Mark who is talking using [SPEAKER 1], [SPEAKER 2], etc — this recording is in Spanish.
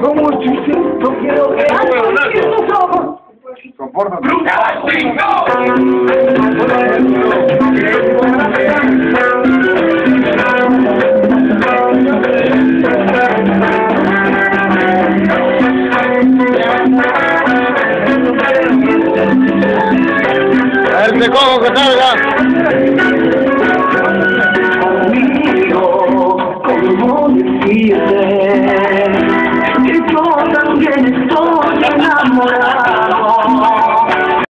[SPEAKER 1] Como no quiero que
[SPEAKER 2] Compórtate. de cómo que salga.
[SPEAKER 1] Conmigo, como decirte, que yo también estoy